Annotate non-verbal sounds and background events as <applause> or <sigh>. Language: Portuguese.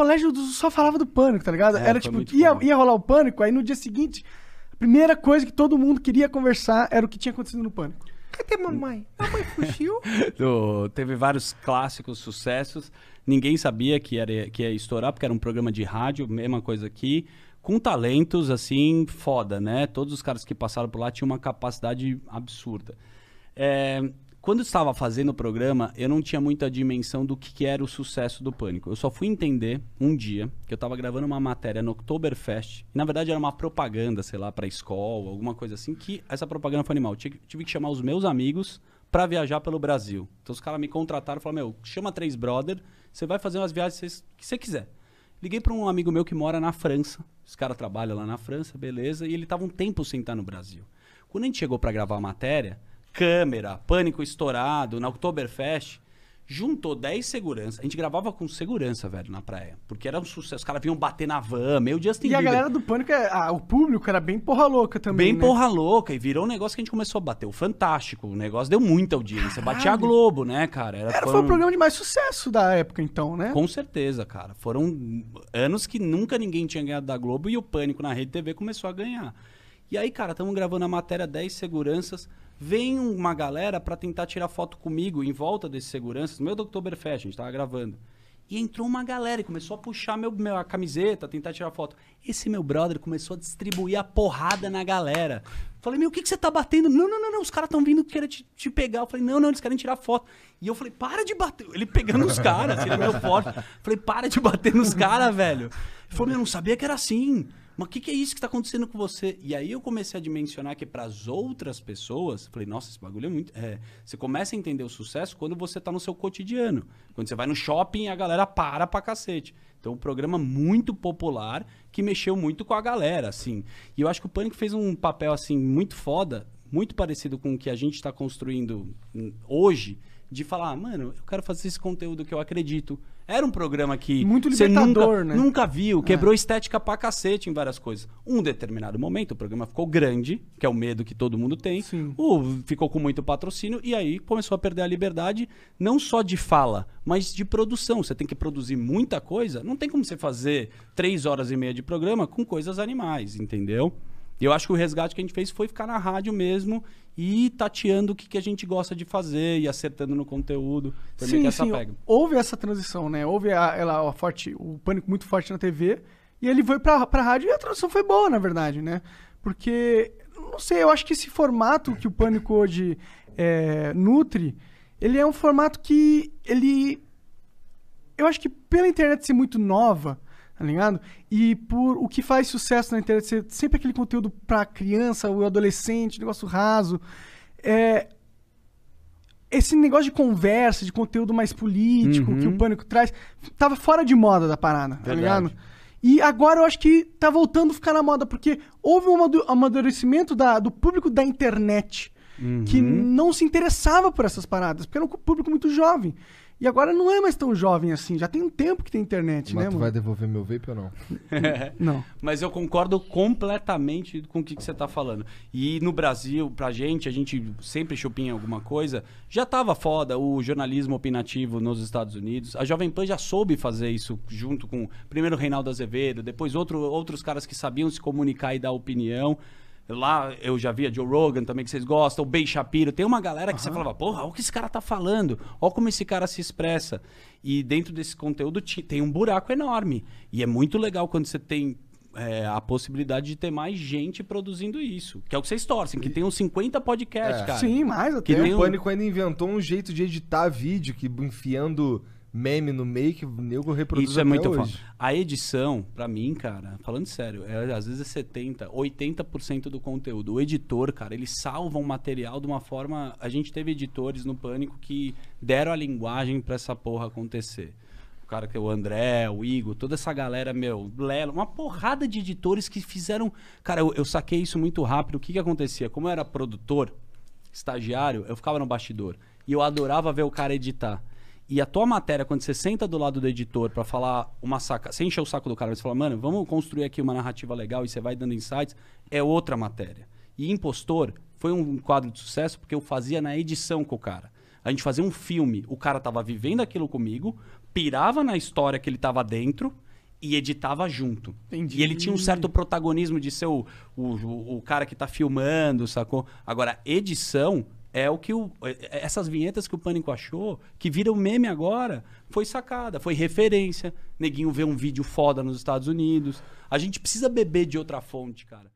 colégio só falava do pânico, tá ligado? É, era tipo, ia, ia rolar o pânico, aí no dia seguinte, a primeira coisa que todo mundo queria conversar era o que tinha acontecido no pânico. Cadê mamãe? Mamãe fugiu? <laughs> Do- teve vários clássicos sucessos. Ninguém sabia que, era, que ia estourar, porque era um programa de rádio, mesma coisa aqui. Com talentos, assim, foda, né? Todos os caras que passaram por lá tinham uma capacidade absurda. É, quando eu estava fazendo o programa, eu não tinha muita dimensão do que, que era o sucesso do Pânico. Eu só fui entender um dia que eu estava gravando uma matéria no Oktoberfest. E, na verdade, era uma propaganda, sei lá, para escola, alguma coisa assim, que essa propaganda foi animal. Eu tive, que chamar os meus amigos para viajar pelo Brasil. Então, os caras me contrataram e falaram, meu, chama três brother, você vai fazer umas viagens que você- quiser. Liguei para um amigo meu que mora na França. Esse cara trabalha lá na França, beleza. E ele tava um tempo sem estar no Brasil. Quando a gente chegou para gravar a matéria, câmera, pânico estourado, na Oktoberfest, juntou 10 seguranças. A gente gravava com segurança, velho, na praia. Porque era um sucesso. Os caras vinham bater na van, meio Justin E a Bieber. galera do pânico, é- ah, o público era bem porra louca também. Bem né? porra louca, e virou um negócio que a gente começou a bater. O fantástico. O negócio deu muita audiência. Batia a. Globo, né, cara? Era, Era, foi o programa de mais sucesso da época, então, né? Com certeza, cara. Foram anos que nunca ninguém tinha ganhado da Globo e o Pânico na Rede TV começou a ganhar. E aí, cara, estamos gravando a matéria 10 seguranças. Vem uma galera pra tentar tirar foto comigo em volta desses seguranças. No meu do Oktoberfest, a gente tava gravando. E entrou uma galera e começou a puxar meu, meu, a camiseta, tentar tirar foto. Esse meu brother começou a distribuir a porrada na galera. Falei, meu, o que, que você tá batendo? Não, não, não, não, os caras estão vindo querer te, te pegar. Eu falei, não, não, eles querem tirar foto. E eu falei, para de bater. Ele pegando os caras, ele meio forte. Falei, para de bater nos caras, velho. Ele falou, meu, eu não sabia que era assim. Mas o que, que é isso que tá acontecendo com você? E aí eu comecei a dimensionar que para as outras pessoas, falei, nossa, esse bagulho é muito. É, você começa a entender o sucesso quando você tá no seu cotidiano. Quando você vai no shopping a galera para pra cacete. Então, um programa muito popular que mexeu muito com a galera, assim. E eu acho que o Pânico fez um papel, assim, muito foda, muito parecido com o que a gente está construindo hum, hoje, de falar, "Ah, mano, eu quero fazer esse conteúdo que eu acredito. Era um programa que Muito libertador, nunca, né? nunca viu, quebrou estética pra cacete em várias coisas. Um determinado momento, o programa ficou grande, que é o medo que todo mundo tem. Sim. O, ficou com muito patrocínio e aí começou a perder a liberdade, não só de fala, mas de produção. Você tem que produzir muita coisa. Não tem como você fazer três horas e meia de programa com coisas animais, entendeu? Eu acho que o resgate que a gente fez foi ficar na rádio mesmo e tateando o que, que a gente gosta de fazer e acertando no conteúdo. Foi meio que essa pega. Houve essa transição, né? Houve a, ela, a forte, o pânico muito forte na TV. E ele foi pra, pra rádio e a transição foi boa, na verdade, né? Porque, não sei, eu acho que esse formato que o pânico hoje é, nutre, ele é um formato que ele. Eu acho que pela internet ser muito nova, tá ligado? E por o que faz sucesso na internet ser sempre aquele conteúdo pra criança, o adolescente, negócio raso. É, esse negócio de conversa, de conteúdo mais político que Uhum. o Pânico traz, tava fora de moda da parada, tá Verdade. ligado? E agora eu acho que tá voltando a ficar na moda, porque houve um amadu- amadurecimento da- do público da internet, que não se interessava por essas paradas, porque era um público muito jovem. E agora não é mais tão jovem assim, já tem um tempo que tem internet, Mas né, tu mano? vai devolver meu vape ou não? <laughs> Não. Mas eu concordo completamente com o que, que você está falando. E no Brasil, pra gente, a gente sempre chupinha alguma coisa, já tava foda o jornalismo opinativo nos Estados Unidos. A Jovem Pan já soube fazer isso junto com primeiro Reinaldo Azevedo, depois outro, outros caras que sabiam se comunicar e dar opinião. Lá eu já via Joe Rogan também, que vocês gostam, o Ben Shapiro. Tem uma galera que você falava, porra, olha o que esse cara tá falando, olha como esse cara se expressa. E dentro desse conteúdo tem um buraco enorme. E é muito legal quando você tem é, a possibilidade de ter mais gente produzindo isso. Que é o que vocês torcem, que tem uns 50 podcasts, É. cara. Sim, mais até. Que E o um- Pânico ainda inventou um jeito de editar vídeo, que enfiando meme no meio, que o nego reproduz Isso é muito hoje. foda. A edição, pra mim, cara, falando sério, é, às vezes é 70, 80% do conteúdo. O editor, cara, ele salva um material de uma forma. A gente teve editores no Pânico que deram a linguagem pra essa porra acontecer. O cara que é o André, o Igor, toda essa galera, meu, Lelo, uma porrada de editores que fizeram. Cara, eu, eu saquei isso muito rápido. O que que acontecia? Como eu era produtor, estagiário, eu ficava no bastidor. E eu adorava ver o cara editar. E a tua matéria, quando você senta do lado do editor pra falar uma saca, sem encher o saco do cara, você fala, mano, vamos construir aqui uma narrativa legal e você vai dando insights, é outra matéria. E Impostor foi um quadro de sucesso porque eu fazia na edição com o cara. A gente fazia um filme, o cara tava vivendo aquilo comigo, pirava na história que ele tava dentro, e editava junto. Entendi. E ele tinha um certo protagonismo de ser o, o, o cara que tá filmando, sacou? Agora, edição é o que o. é- Essas vinhetas que o Pânico achou, que viram meme agora, foi sacada, foi referência. Neguinho vê um vídeo foda nos Estados Unidos. A gente precisa beber de outra fonte, cara.